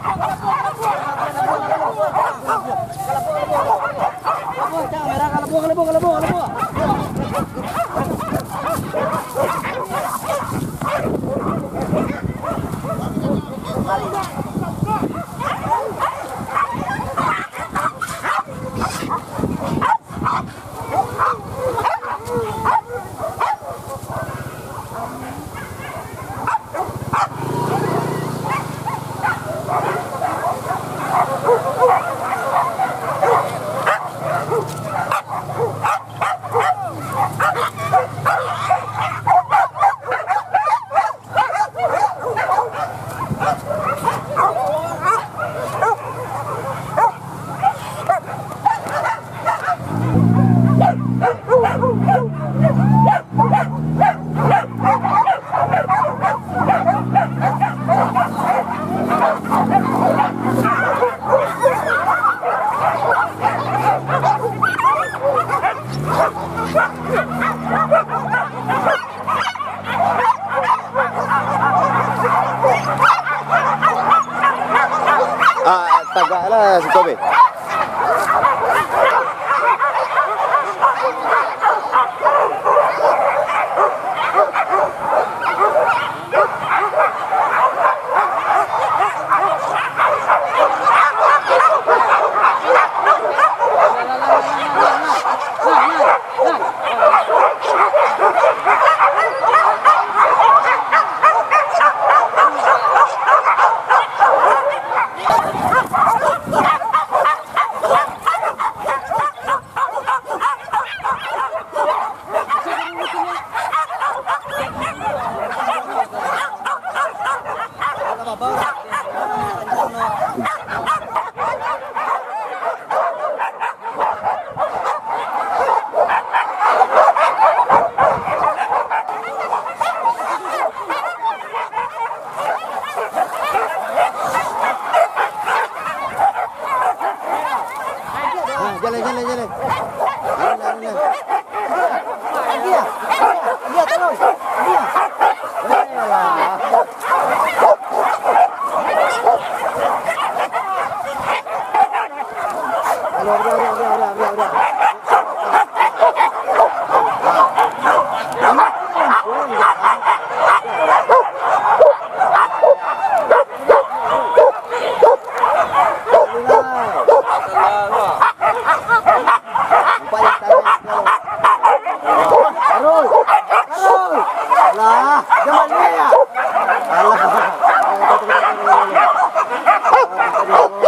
go, go, go. Ah, tagala, si Kobe. 違う! Gel gel gel. Gel. Ah, naman Allah.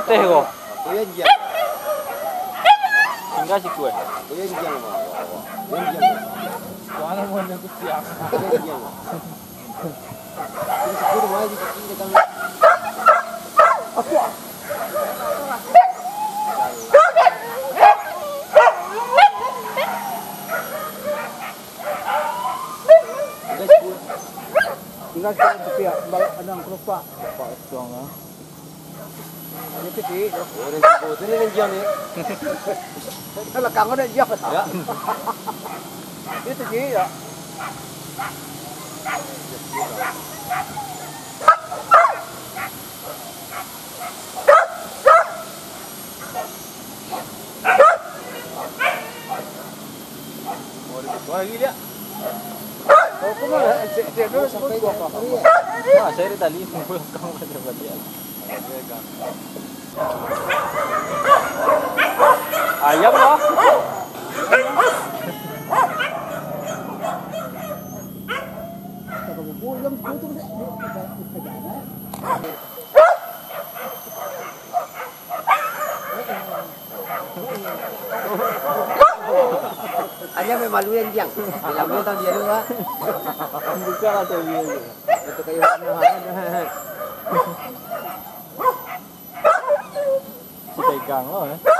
Goteh kok. Kuya jiang. Tinggal si kue. Mah. Mau nunggu. Ini sepuluh di sini kan. Tinggal kita tepi ya. Pak Song ah. Ini. Orang. Kalau ada dia. Ya. Ini ya. Lagi dia. Oh, kau mana? Dia dulu sampai dua apa? Nah, saya tadi mau kamu berarti ya. Ayam lah. Kalau mau jam sepuluh tu Hanya memang lu yang jiang. Dalam dia tahu dia dulu. Buka lah tuh dia. Itu kayu mana? Si pegang loh ya.